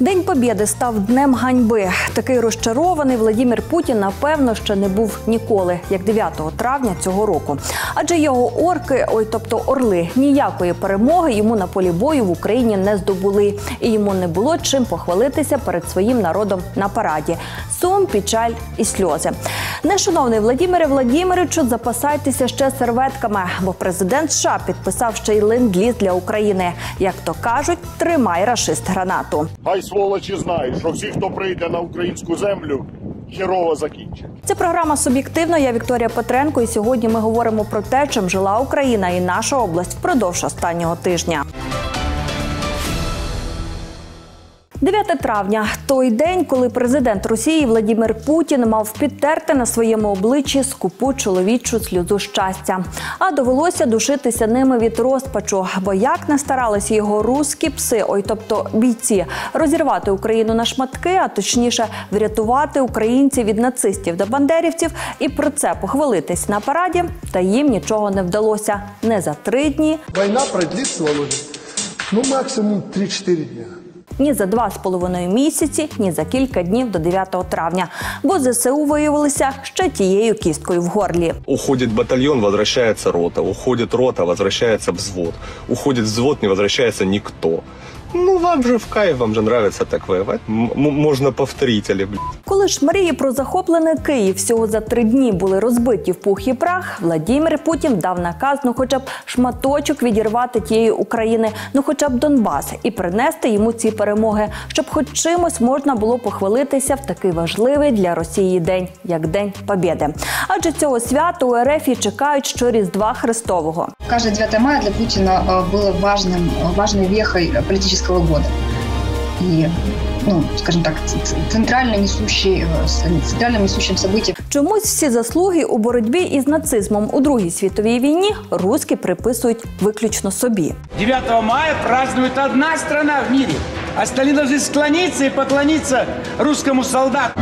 День Побєди став днем ганьби. Такий розчарований Владімір Путін, напевно, ще не був ніколи, як 9 травня цього року. Адже його орки, ой, тобто орли, ніякої перемоги йому на полі бою в Україні не здобули, і йому не було чим похвалитися перед своїм народом на параді. Сум, печаль і сльози. Нешановний Владіміре Владімировичу, запасайтеся ще серветками, бо президент США підписав ще й ленд-ліз для України. Як то кажуть, тримай рашист гранату. Сволочі знають, що всі, хто прийде на українську землю, херово закінчать. Це програма суб'єктивно. Я Вікторія Петренко. І сьогодні ми говоримо про те, чим жила Україна і наша область впродовж останнього тижня. 9 травня той день, коли президент Росії Владимир Путін мав підтерти на своєму обличчі скупу чоловічу сльозу щастя. А довелося душитися ними від розпачу. Бо як не старалися його руські пси, ой, тобто бійці, розірвати Україну на шматки, а точніше врятувати українців від нацистів та бандерівців, і про це похвалитись на параді, та їм нічого не вдалося не за три дні, Война продлится, Володя, ну максимум 3-4 дня. Ні за два з половиною місяці, ні за кілька днів до 9 травня. Бо ЗСУ виявилися ще тією кісткою в горлі. Уходить батальйон, возвращається рота. Уходить рота, возвращається взвод. Уходить взвод, не возвращається никто. Ну, вам же в кайф, вам же нравится так воевать. М- м- можно повторить, или, блядь. Коли ж мрії про захоплений Київ всього за три дні були розбиті в пух і прах, Владимир Путін дав наказ ну хоча б шматочок відірвати тієї України, ну хоча б Донбас, і принести йому ці перемоги, щоб хоч чимось можна було похвалитися в такий важливий для Росії день, як День Побєди. Адже цього свята у РФ і чекають щоріздва Христового. Каждое 9 мая для Путина э, было важным, важной вехой политического года. И, ну, скажем так, ц- ц- центрально несущий, э, с- центральным несущим событием Чомусь всі заслуги у боротьбі із нацизмом у Другій світовій війні руски приписують виключно собі. 9 мая празднует одна страна в мире. Остальные должны склониться и поклониться русскому солдату.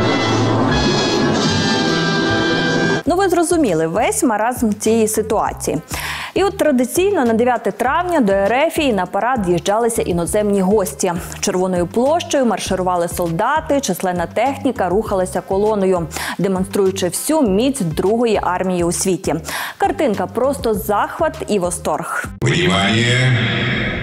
Ну, ви зрозуміли весь маразм цієї ситуації. І от традиційно на 9 травня до Ерефії на парад з'їжджалися іноземні гості. Червоною площею марширували солдати, численна техніка рухалася колоною, демонструючи всю міць другої армії у світі. Картинка просто захват і восторг. Внимание!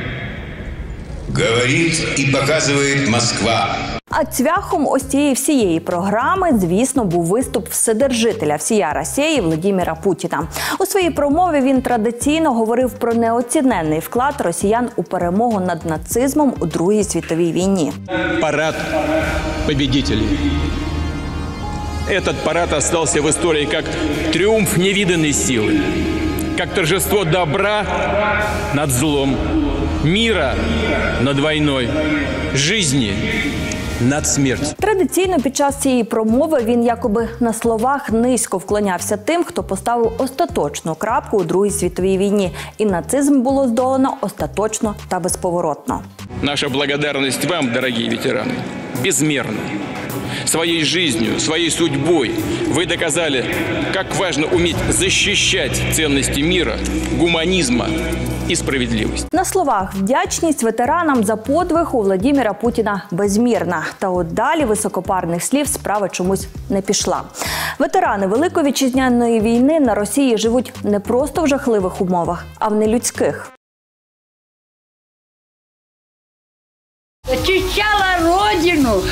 Говорит и показывает Москва. А цвяхом ось цієї всієї програми, звісно, був виступ вседержителя всія Росії Владіміра Путіна. У своїй промові він традиційно говорив про неоціненний вклад росіян у перемогу над нацизмом у Другій світовій війні. парад победителей. Этот парад остался в истории как триумф невиданной силы, как торжество добра над злом, мира над війною, жизни над смертью. Традиційно під час цієї промови він якоби на словах низько вклонявся тим, хто поставив остаточну крапку у Другій світовій війні, і нацизм було здолано остаточно та безповоротно. Наша благодарність вам, дорогі ветерани, безмерна. Своей жизнью, своей судьбой вы доказали, как важно уметь защищать ценности мира, гуманизма и справедливости. На словах вдячність ветеранам за подвиг у Владіміра Путіна безмірна. Та от далі високопарних слів справа чомусь не пішла. Ветерани Великої вітчизняної війни на Росії живуть не просто в жахливих умовах, а в нелюдських. Защищала родину,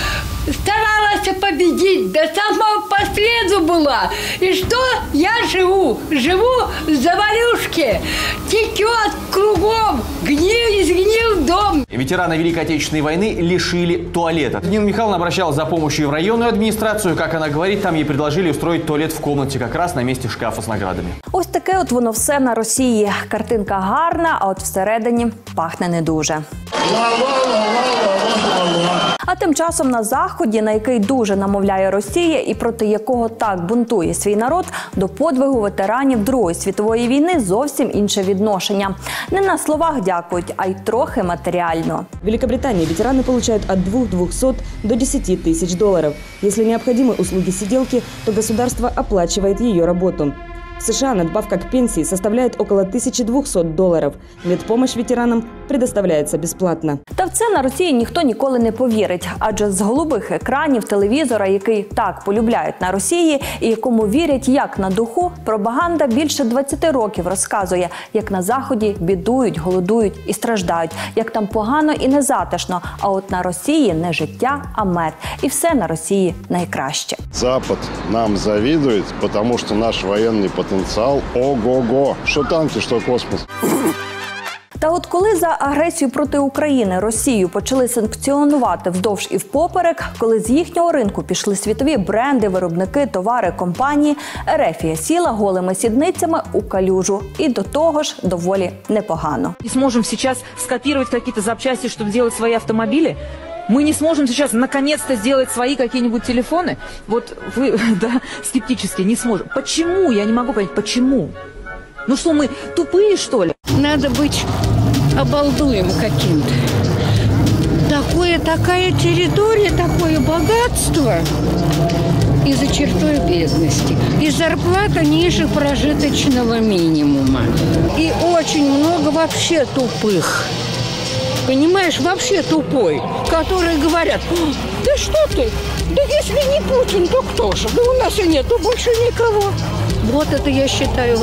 старалась победить, до самого последу была. И что? Я живу, живу в заварюшке, течет кругом, гнил, изгнил дом. Ветераны Великой Отечественной войны лишили туалета. Нина Михайловна обращалась за помощью в районную администрацию. Как она говорит, там ей предложили устроить туалет в комнате, как раз на месте шкафа с наградами. Ось таке от воно все на Росії. Картинка гарна, а от всередині пахне не дуже. А тим часом на заході, на який дуже намовляє Росія і проти якого так бунтує свій народ, до подвигу ветеранів Другої світової війни зовсім інше відношення. Не на словах дякують, а й трохи матеріально. В Великобритании ветераны получают от 2200 до 10 тысяч долларов. Если необходимы услуги сиделки, то государство оплачивает ее работу. В США надбавка к пенсии составляет около 1200 долларов. Медпомощь ветеранам предоставляется бесплатно. Та в це на Росії ніхто ніколи не повірить, адже з голубих екранів телевізора, який так полюбляють на Росії, і якому вірять як на духу, пропаганда більше 20 років розказує, як на заході бідують, голодують і страждають, як там погано і незатишно. А от на Росії не життя, а мед, і все на Росії найкраще. Запад нам завидует, потому что наш военный потенциал ого-го. Что танки, что космос. Та от коли за агресію проти України Росію почали санкціонувати вздовж і впоперек, коли з їхнього ринку пішли світові бренди, виробники, товари, компанії, Ерефія сіла голими сідницями у калюжу, і до того ж доволі непогано. не сможем сейчас скопировать какие-то запчасти, чтобы сделать свои автомобили? Мы не сможем сейчас наконец-то сделать свои какие-нибудь телефоны? Вот вы, да, скептически не сможем. Почему? Я не могу понять, почему? Ну что, мы тупые, что ли? Надо быть обалдуем каким-то. Такое, такая территория, такое богатство. И за чертой бедности. И зарплата ниже прожиточного минимума. И очень много вообще тупых. Понимаешь, вообще тупой, которые говорят, «О, да что ты, да если не Путин, то кто же? Да у нас и нету больше никого. Вот это я считаю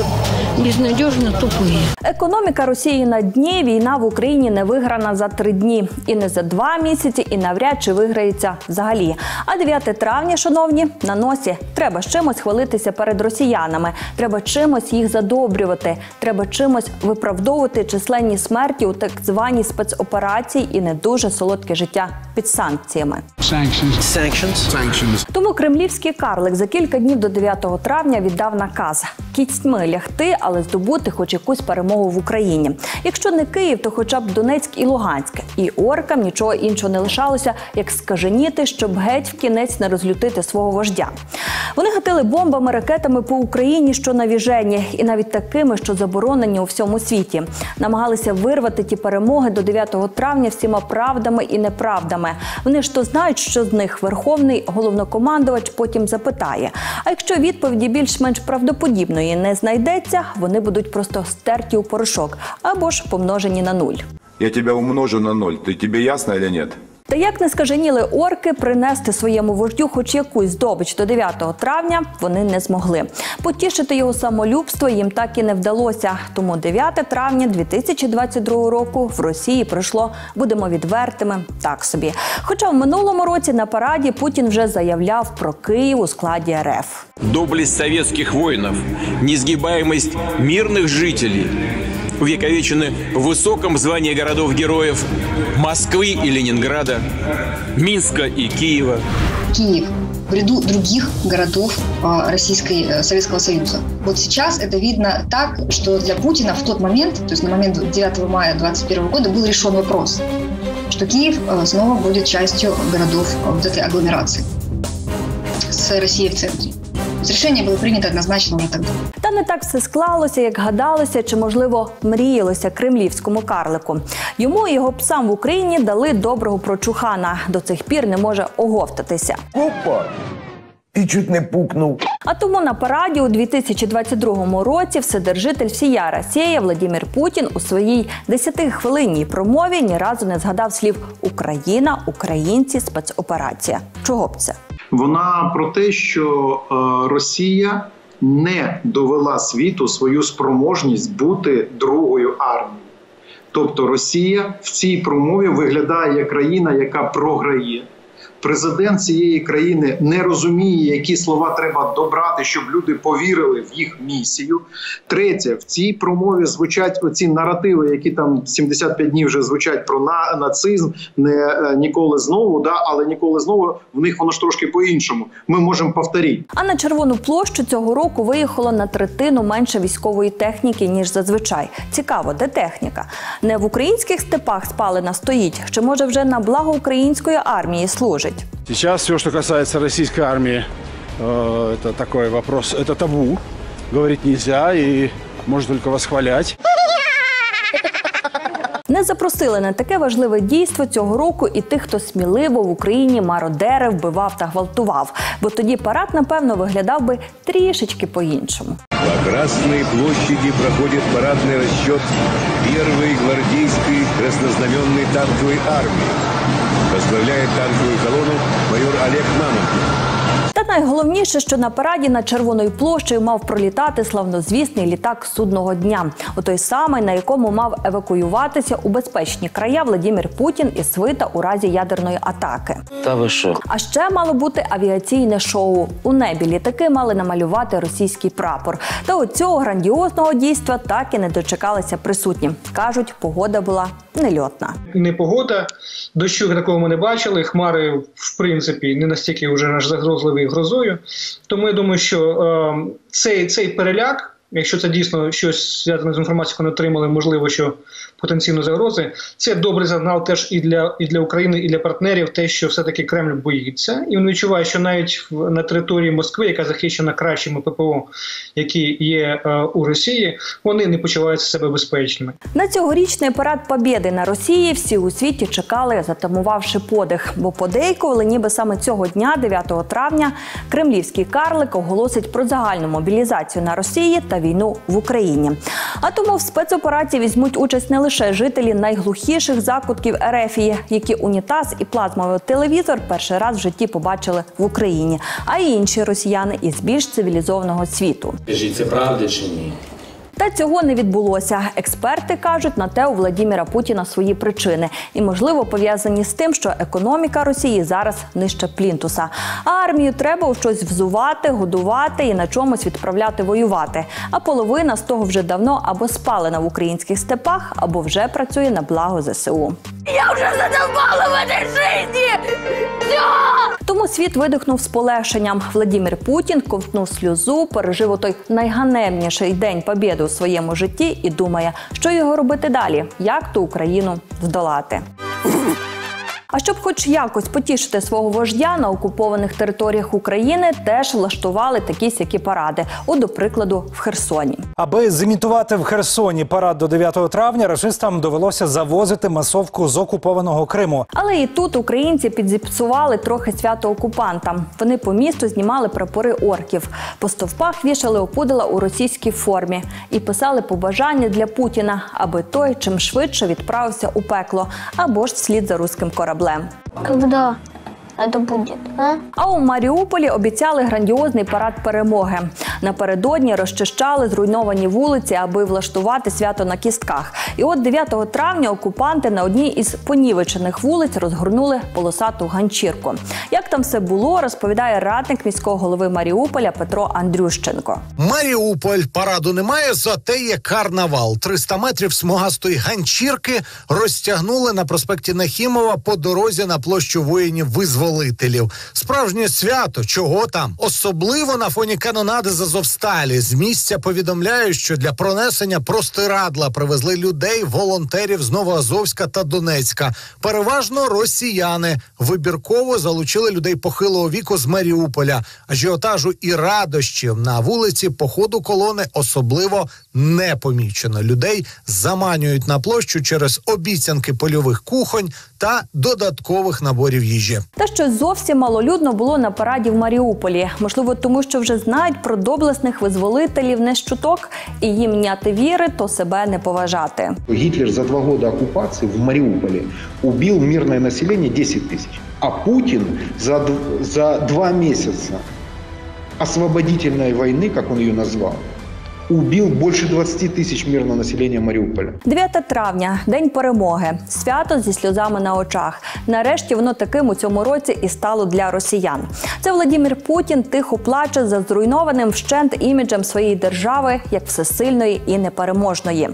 безнадежно тупые. Економіка Росії на дні, війна в Україні не виграна за три дні, і не за два місяці, і навряд чи виграється взагалі. А 9 травня, шановні, на носі треба з чимось хвалитися перед росіянами. Треба чимось їх задобрювати. Треба чимось виправдовувати численні смерті у так званій спецоперації і не дуже солодке життя під санкціями. Тому кремлівський карлик за кілька днів до 9 травня віддав наказ кістьми лягти, але здобути хоч якусь перемогу в Україні. Якщо не Київ, то хоча б Донецьк і Луганськ. І оркам нічого іншого не лишалося, як скаженіти, щоб геть в кінець не розлютити свого вождя. Вони гатили бомбами, ракетами по Україні, що навіжені, і навіть такими, що заборонені у всьому світі. Намагалися вирвати ті перемоги до 9 травня всіма правдами і неправдами. Вони ж то знають, що з них верховний головнокомандувач потім запитає. А якщо відповіді більш-менш правдоподібної не знайдеться, вони будуть просто стерті у порошок або ж помножені на нуль. Я тебе умножу на ноль. Ти тобі ясно чи нет? Та як не скаженіли орки принести своєму вождю хоч якусь здобич до 9 травня, вони не змогли. Потішити його самолюбство їм так і не вдалося. Тому 9 травня 2022 року в Росії пройшло, будемо відвертими, так собі. Хоча в минулому році на параді Путін вже заявляв про Київ у складі РФ. Доблесть советских воинов, несгибаемость мирных жителей увековечены в высоком звании городов-героев Москвы и Ленинграда, Минска и Киева. Киев в ряду других городов а, Российской, э, Советского Союза. Вот сейчас это видно так, что для Путина в тот момент, то есть на момент 9 мая 2021 года, был решен вопрос, что Киев э, снова будет частью городов э, вот этой агломерации с Россией в центре. То есть решение было принято однозначно уже тогда. Та не так все склалося, як гадалося, чи можливо мріялося кремлівському карлику. Йому і його псам в Україні дали доброго прочухана. До цих пір не може оговтатися. Опа! І чуть не пукнув. А тому на параді у 2022 році вседержитель всія Росія Владимир Путін у своїй 10-хвилинній промові ні разу не згадав слів Україна, українці, спецоперація. Чого б це? Вона про те, що е, Росія не довела світу свою спроможність бути другою армією. Тобто Росія в цій промові виглядає як країна, яка програє. Президент цієї країни не розуміє, які слова треба добрати, щоб люди повірили в їх місію. Третє, в цій промові звучать оці наративи, які там 75 днів вже звучать про на, нацизм, не е, ніколи знову, да, але ніколи знову в них воно ж трошки по-іншому. Ми можемо повторити. А на червону площу цього року виїхало на третину менше військової техніки ніж зазвичай. Цікаво, де техніка? Не в українських степах спалена стоїть, чи може вже на благо української армії служить? Сейчас все, что касается российской армии, э, это такой вопрос, это табу. Говорить нельзя и можно только восхвалять. Не запросили на таке важливе дійство цього року і тих, хто сміливо в Україні мародери вбивав та гвалтував. Бо тоді парад, напевно, виглядав би трішечки по-іншому. Красные площади проходит парадный расчет первой гвардейской краснознаменной танковой армии. Возглавляет танковую колонну майор Олег Мамонтов. Та найголовніше, що на параді над Червоною площею мав пролітати славнозвісний літак судного дня, у той самий, на якому мав евакуюватися у безпечні края Владимир Путін із свита у разі ядерної атаки. Та ви що? А ще мало бути авіаційне шоу. У небі літаки мали намалювати російський прапор. Та от цього грандіозного дійства так і не дочекалися присутні. кажуть, погода була нельотна. непогода. Дощу такого ми не бачили. Хмари, в принципі, не настільки вже аж загрозливі грозою. Тому я думаю, що е, цей, цей переляк, якщо це дійсно щось зв'язане з інформацією, яку не отримали, можливо, що потенційно загрози, це добрий сигнал теж і для і для України, і для партнерів, те, що все-таки Кремль боїться, і він відчуває, що навіть на території Москви, яка захищена кращими ППО, які є е, у Росії, вони не почувають себе безпечними. На цьогорічний парад Побєди на Росії всі у світі чекали, затамувавши подих, бо подейкували, ніби саме цього дня, 9 травня, кремлівський карлик оголосить про загальну мобілізацію на Росії та війну в Україні. А тому в спецоперації візьмуть участь не лише жителі найглухіших закутків Ерефії, які унітаз і плазмовий телевізор перший раз в житті побачили в Україні, а й інші росіяни із більш цивілізованого світу. Скажіть, це правда чи ні? Та цього не відбулося. Експерти кажуть, на те у Владіміра Путіна свої причини і, можливо, пов'язані з тим, що економіка Росії зараз нижче плінтуса. А армію треба у щось взувати, годувати і на чомусь відправляти воювати. А половина з того вже давно або спалена в українських степах, або вже працює на благо ЗСУ. Я вже задолбала в этой жизни! Все! Тому світ видихнув з полегшенням. Владімір Путін ковтнув сльозу, пережив отой найганебніший день побєди у своєму житті і думає, що його робити далі, як ту Україну здолати. А щоб хоч якось потішити свого вождя на окупованих територіях України, теж влаштували такі сякі паради. От, до прикладу, в Херсоні. Аби зімітувати в Херсоні парад до 9 травня, рашистам довелося завозити масовку з окупованого Криму. Але і тут українці підзіпсували трохи свято окупантам. Вони по місту знімали прапори орків. По стовпах вішали опудала у російській формі і писали побажання для Путіна, аби той чим швидше відправився у пекло або ж вслід за руським кораблем. Когда это будет, а? А у Маріуполі обіцяли грандіозний парад перемоги. Напередодні розчищали зруйновані вулиці, аби влаштувати свято на кістках. І от 9 травня окупанти на одній із понівечених вулиць розгорнули полосату ганчірку. Як там все було, розповідає радник міського голови Маріуполя Петро Андрющенко. Маріуполь параду немає, зате є карнавал. 300 метрів смугастої ганчірки розтягнули на проспекті Нахімова по дорозі на площу воїнів-визволителів. Справжнє свято, чого там? Особливо на фоні канонади з Азовсталі. З місця повідомляють, що для пронесення простирадла привезли людей, волонтерів з Новоазовська та Донецька. Переважно росіяни вибірково залучили людей похилого віку з Маріуполя. Ажіотажу і радощів на вулиці по ходу колони особливо не помічено. Людей заманюють на площу через обіцянки польових кухонь та додаткових наборів їжі. Та що зовсім малолюдно було на параді в Маріуполі. Можливо, тому що вже знають про доблесних визволителів не з і їм няти віри, то себе не поважати. Гитлер за два года оккупации в Мариуполе убил мирное население 10 тысяч. А Путин за, за два месяца освободительной войны, как он ее назвал, убил больше 20 тисяч мирного населення Маріуполя. 9 травня, день перемоги, свято зі сльозами на очах. Нарешті воно таким у цьому році і стало для росіян. Це Владімір Путін тихо плаче за зруйнованим вщент іміджем своєї держави як всесильної і непереможної.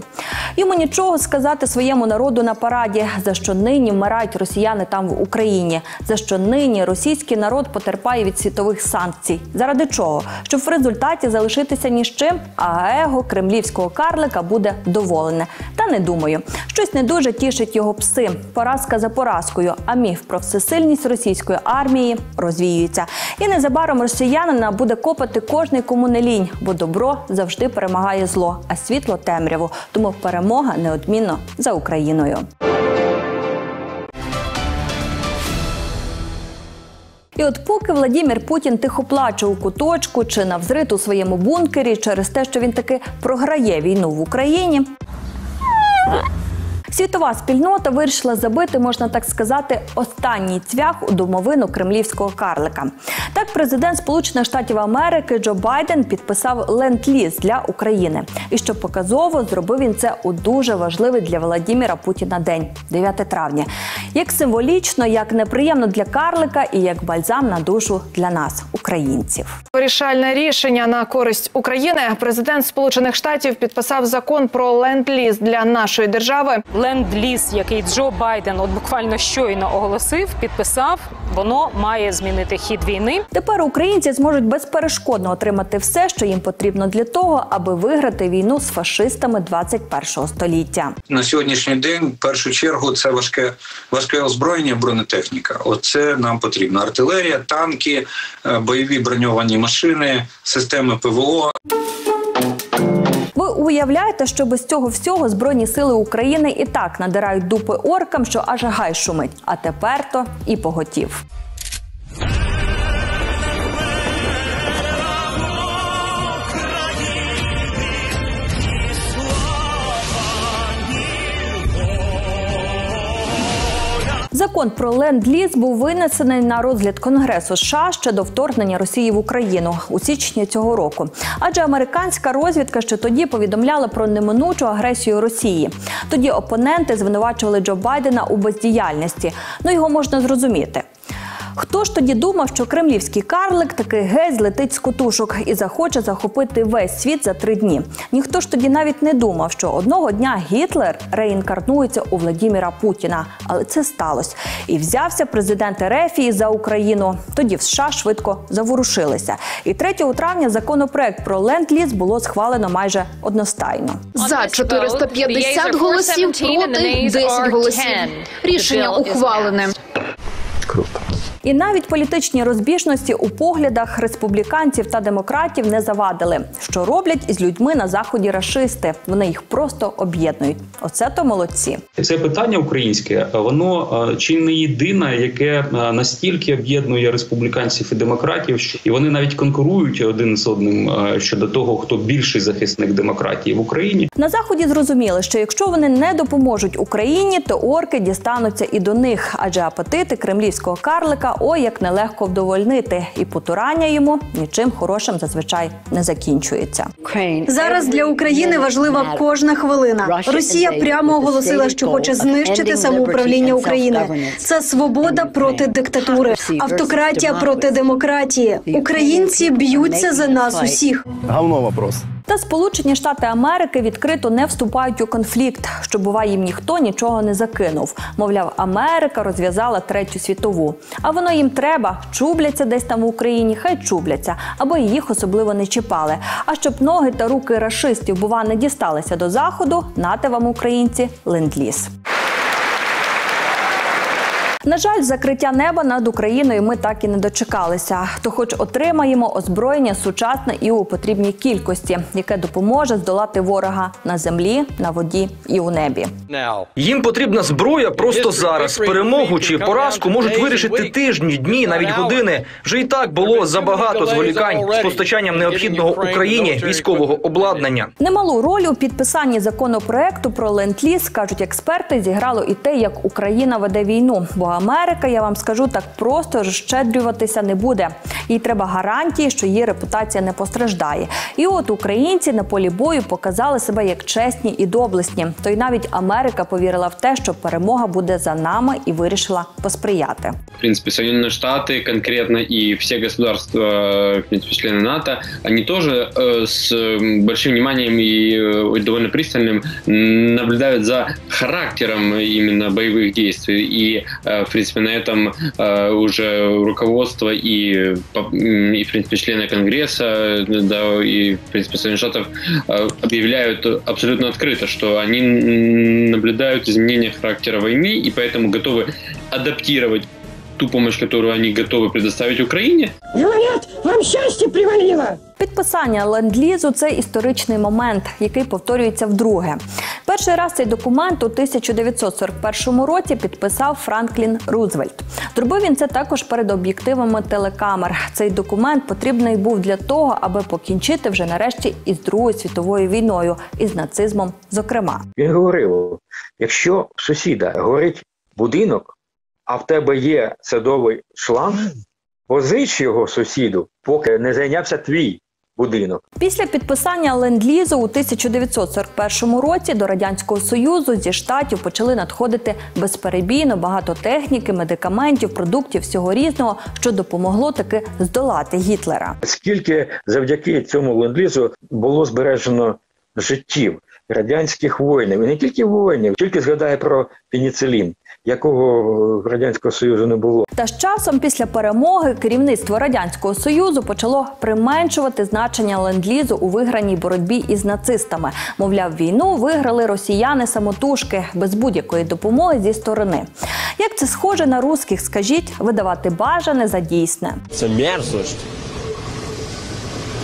Йому нічого сказати своєму народу на параді, за що нині вмирають росіяни там в Україні, за що нині російський народ потерпає від світових санкцій. Заради чого? Щоб в результаті залишитися ні з чим, а его кремлівського карлика буде доволене. Та не думаю, щось не дуже тішить його пси. Поразка за поразкою, а міф про всесильність російської армії розвіюється. І незабаром росіянина буде копати кожний кому не лінь, бо добро завжди перемагає зло, а світло темряву. Тому перемога неодмінно за Україною. І от поки Владімір Путін тихо плаче у куточку чи навзрит у своєму бункері через те, що він таки програє війну в Україні. Світова спільнота вирішила забити, можна так сказати, останній цвях у домовину кремлівського карлика. Так, президент Сполучених Штатів Америки Джо Байден підписав ленд-ліз для України. І що показово зробив він це у дуже важливий для Владіміра Путіна день 9 травня. Як символічно, як неприємно для карлика і як бальзам на душу для нас, українців. Вирішальне рішення на користь України. Президент Сполучених Штатів підписав закон про ленд-ліз для нашої держави. Ленд-ліз, який Джо Байден от буквально щойно оголосив, підписав, воно має змінити хід війни. Тепер українці зможуть безперешкодно отримати все, що їм потрібно для того, аби виграти війну з фашистами 21-го століття. На сьогоднішній день, в першу чергу, це важке важке озброєння, бронетехніка. Оце нам потрібно: артилерія, танки, е, бойові броньовані машини, системи ПВО. Ви уявляєте, що без цього всього збройні сили України і так надирають дупи оркам, що аж гай шумить. А тепер то і поготів. Закон про ленд-ліз був винесений на розгляд Конгресу США ще до вторгнення Росії в Україну у січні цього року. Адже американська розвідка ще тоді повідомляла про неминучу агресію Росії. Тоді опоненти звинувачували Джо Байдена у бездіяльності. Ну його можна зрозуміти. Хто ж тоді думав, що кремлівський карлик таки геть злетить з котушок і захоче захопити весь світ за три дні? Ніхто ж тоді навіть не думав, що одного дня Гітлер реінкарнується у Владіміра Путіна. Але це сталося. І взявся президент Ерефії за Україну. Тоді в США швидко заворушилися. І 3 травня законопроект про ленд-ліз було схвалено майже одностайно. За 450 голосів проти 10 голосів. Рішення ухвалене. І навіть політичні розбіжності у поглядах республіканців та демократів не завадили, що роблять із людьми на заході рашисти. Вони їх просто об'єднують. Оце то молодці. Це питання українське, воно е, чи не єдине, яке е, настільки об'єднує республіканців і демократів, що і вони навіть конкурують один з одним е, щодо того, хто більший захисник демократії в Україні. На заході зрозуміли, що якщо вони не допоможуть Україні, то орки дістануться і до них, адже апетити кремлівського карлика ой як нелегко вдовольнити, і потурання йому нічим хорошим зазвичай не закінчується. Зараз для України важлива кожна хвилина. Росія прямо оголосила, що хоче знищити самоуправління України. Це свобода проти диктатури, автократія проти демократії. Українці б'ються за нас усіх. Говно вопрос. Та Сполучені Штати Америки відкрито не вступають у конфлікт, що буває їм ніхто нічого не закинув. Мовляв, Америка розв'язала третю світову. А воно їм треба, чубляться десь там в Україні, хай чубляться, або їх особливо не чіпали. А щоб ноги та руки рашистів, бува, не дісталися до заходу, нате вам українці ленд-ліз. На жаль, закриття неба над Україною ми так і не дочекалися. То, хоч отримаємо озброєння сучасне і у потрібній кількості, яке допоможе здолати ворога на землі, на воді і у небі. Їм потрібна зброя просто зараз. Перемогу чи поразку можуть вирішити тижні, дні, навіть години. Вже і так було забагато зволікань з постачанням необхідного Україні військового обладнання. Немалу роль у підписанні законопроекту про ленд-ліз, кажуть експерти, зіграло і те, як Україна веде війну. Бо Америка, я вам скажу, так просто розщедрюватися не буде. Їй треба гарантії, що її репутація не постраждає. І от українці на полі бою показали себе як чесні і доблесні. То й навіть Америка повірила в те, що перемога буде за нами і вирішила посприяти. В принципе, Соединенные Штаты конкретно и все государства, в принципе, члены НАТО, они тоже э, с большим вниманием и э, довольно пристальным наблюдают за характером именно боевых действий. И, э, в принципе, на этом э, уже руководство и, по- м, и, в принципе, члены Конгресса, да, и, в принципе, Соединенных Штатов э, объявляют абсолютно открыто, что они м, наблюдают изменения характера войны и поэтому готовы адаптировать ту помощь, которую они готовы предоставить Украине. Говорят, вам счастье привалило. Підписання ленд-лізу – це історичний момент, який повторюється вдруге. Перший раз цей документ у 1941 році підписав Франклін Рузвельт. Зробив він це також перед об'єктивами телекамер. Цей документ потрібний був для того, аби покінчити вже нарешті із Другою світовою війною і з нацизмом, зокрема. Він говорив: якщо сусіда горить будинок, а в тебе є садовий шланг, позич його сусіду, поки не зайнявся твій будинок. Після підписання ленд-лізу у 1941 році до радянського союзу зі штатів почали надходити безперебійно багато техніки, медикаментів, продуктів всього різного, що допомогло таки здолати Гітлера. Скільки завдяки цьому ленд-лізу було збережено життів радянських воїнів, і не тільки воїнів, тільки згадає про пеніцилін, якого радянського союзу не було. Та з часом після перемоги керівництво радянського союзу почало применшувати значення ленд-лізу у виграній боротьбі із нацистами. Мовляв, війну виграли росіяни самотужки без будь-якої допомоги зі сторони. Як це схоже на русських, скажіть, видавати бажане за дійсне. Це мерзость.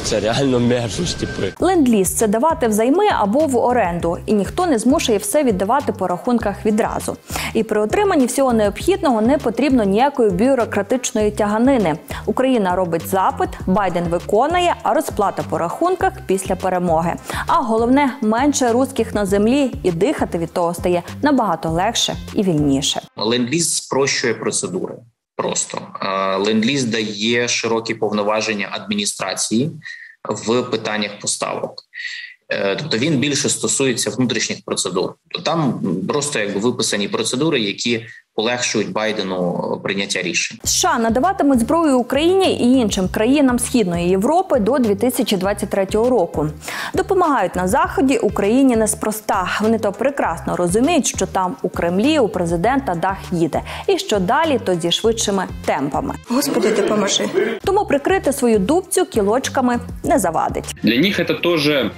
Це реально мерзость. типу. Ленд-ліз – це давати взайми або в оренду, і ніхто не змушує все віддавати по рахунках відразу. І при отриманні всього необхідного не потрібно ніякої бюрократичної тяганини. Україна робить запит, Байден виконує, а розплата по рахунках після перемоги. А головне менше русських на землі, і дихати від того стає набагато легше і вільніше. Ленд-ліз спрощує процедури. Просто Е, ленд-ліз дає широкі повноваження адміністрації в питаннях поставок. Е, Тобто він більше стосується внутрішніх процедур. То там просто якби виписані процедури, які полегшують Байдену прийняття рішень. США надаватимуть зброю Україні і іншим країнам Східної Європи до 2023 року. Допомагають на заході Україні неспроста. Вони то прекрасно розуміють, що там у Кремлі у президента дах їде, і що далі, то зі швидшими темпами. Господи, допоможи. Тому прикрити свою дубцю кілочками не завадить. Для них это тоже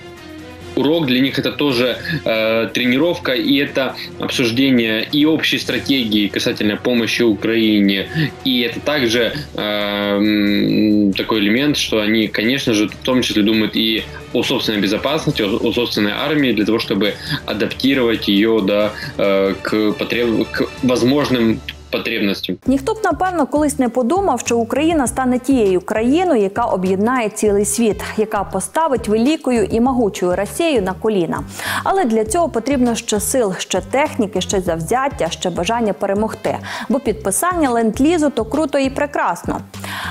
урок, для них это тоже э, тренировка, и это обсуждение и общей стратегии касательно помощи Украине. И это также э, такой элемент, что они, конечно же, в том числе думают и о собственной безопасности, о, о собственной армии, для того, чтобы адаптировать ее да, э, к, потреб... к возможным потребностям. Ніхто б напевно колись не подумав, що Україна стане тією країною, яка об'єднає цілий світ, яка поставить великою і могучою Росією на коліна. Але для цього потрібно ще сил, ще техніки, ще завзяття, ще бажання перемогти. Бо підписання ленд-лізу то круто і прекрасно.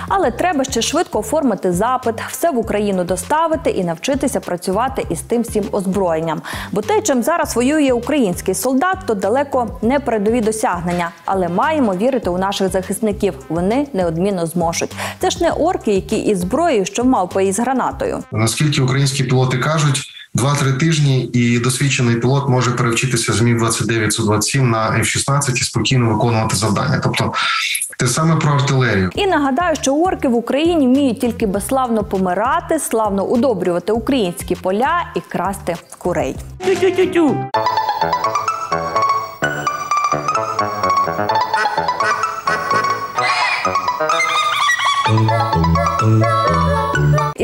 Але треба ще швидко оформити запит, все в Україну доставити і навчитися працювати із тим всім озброєнням. Бо те, чим зараз воює український солдат, то далеко не передові досягнення, але маємо вірити у наших захисників. Вони неодмінно зможуть. Це ж не орки, які із зброєю, що мавпи із гранатою. Наскільки українські пілоти кажуть, 2-3 тижні і досвідчений пілот може перевчитися з міг 29 су 27 на F-16 і спокійно виконувати завдання. Тобто те саме про артилерію. І нагадаю, що орки в Україні вміють тільки безславно помирати, славно удобрювати українські поля і красти курей. Тю-тю-тю-тю.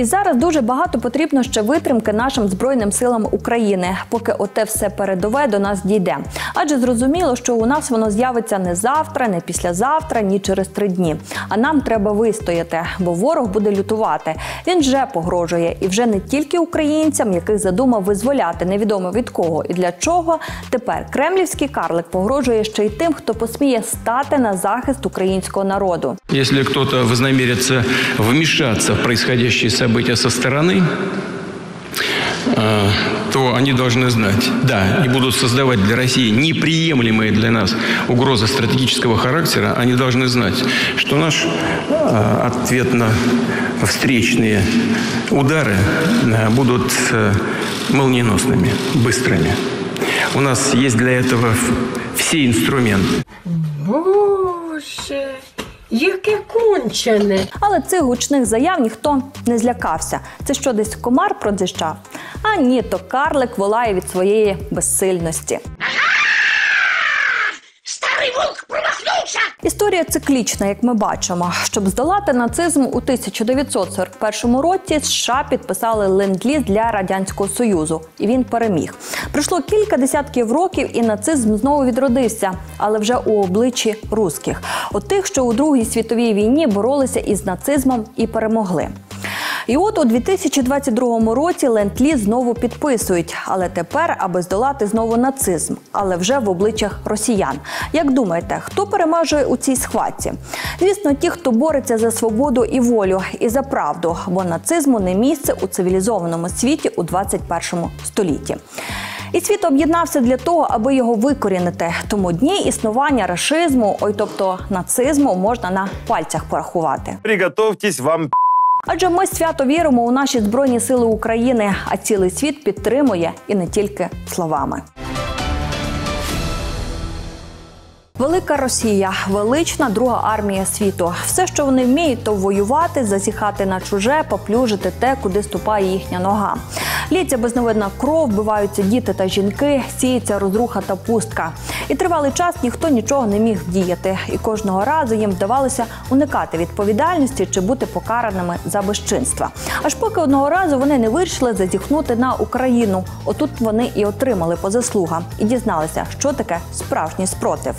І зараз дуже багато потрібно ще витримки нашим збройним силам України, поки оте все передове до нас дійде. Адже зрозуміло, що у нас воно з'явиться не завтра, не післязавтра, ні через три дні. А нам треба вистояти, бо ворог буде лютувати. Він вже погрожує, і вже не тільки українцям, яких задумав визволяти, невідомо від кого і для чого. Тепер кремлівський карлик погрожує ще й тим, хто посміє стати на захист українського народу. Если кто-то вознамерится вмешаться в происходящие события со стороны, э, то они должны знать, да, и будут создавать для России неприемлемые для нас угрозы стратегического характера, они должны знать, что наш э, ответно-встречные удары э, будут молниеносными, быстрыми. У нас есть для этого все инструменты. Боже, яке кончене. Але цих гучних заяв ніхто не злякався. Це що десь комар продзищав? А ні, то карлик волає від своєї безсильності. Історія циклічна, як ми бачимо. Щоб здолати нацизм у 1941 році, США підписали ленд-ліз для радянського союзу, і він переміг. Пройшло кілька десятків років, і нацизм знову відродився, але вже у обличчі русських, от тих, що у Другій світовій війні боролися із нацизмом і перемогли. І от у 2022 році ленд-ліз знову підписують, але тепер, аби здолати знову нацизм, але вже в обличчях росіян. Як думаєте, хто переможе у цій схватці? Звісно, ті, хто бореться за свободу і волю, і за правду, бо нацизму не місце у цивілізованому світі у 21 столітті. І світ об'єднався для того, аби його викорінити. Тому дні існування рашизму, ой, тобто нацизму, можна на пальцях порахувати. Приготовьтесь вам Адже ми свято віримо у наші збройні сили України, а цілий світ підтримує і не тільки словами. Велика Росія, велична друга армія світу. Все, що вони вміють, то воювати, засіхати на чуже, поплюжити те, куди ступає їхня нога. Лється безновидна кров, вбиваються діти та жінки, сіється розруха та пустка. І тривалий час ніхто нічого не міг діяти, і кожного разу їм вдавалося уникати відповідальності чи бути покараними за безчинства. Аж поки одного разу вони не вирішили зазіхнути на Україну. Отут вони і отримали по заслугам і дізналися, що таке справжній спротив.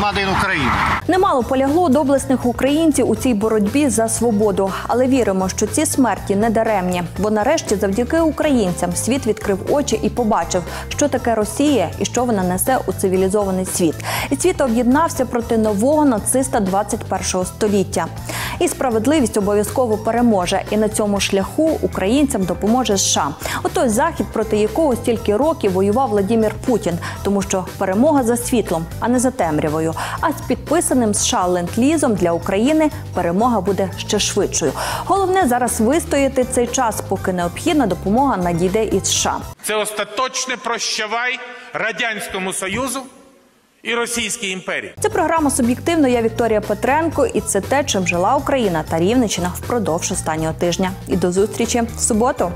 Мадин України. Немало полягло доблесних українців у цій боротьбі за свободу, але віримо, що ці смерті не даремні, бо нарешті, завдяки українцям, світ відкрив очі і побачив, що таке Росія і що вона несе у цивілізований світ. І світ об'єднався проти нового нациста 21 століття. І справедливість обов'язково переможе. І на цьому шляху українцям допоможе США. Отой захід, проти якого стільки років воював Владімір Путін, тому що перемога за світлом, а не за темрявою. А з підписаним США ленд-лізом для України перемога буде ще швидшою. Головне зараз вистояти цей час, поки необхідна допомога надійде і США. Це остаточне прощавай радянському союзу і Російській імперії. Це програма суб'єктивно. Я Вікторія Петренко, і це те, чим жила Україна та Рівненщина впродовж останнього тижня. І до зустрічі в суботу.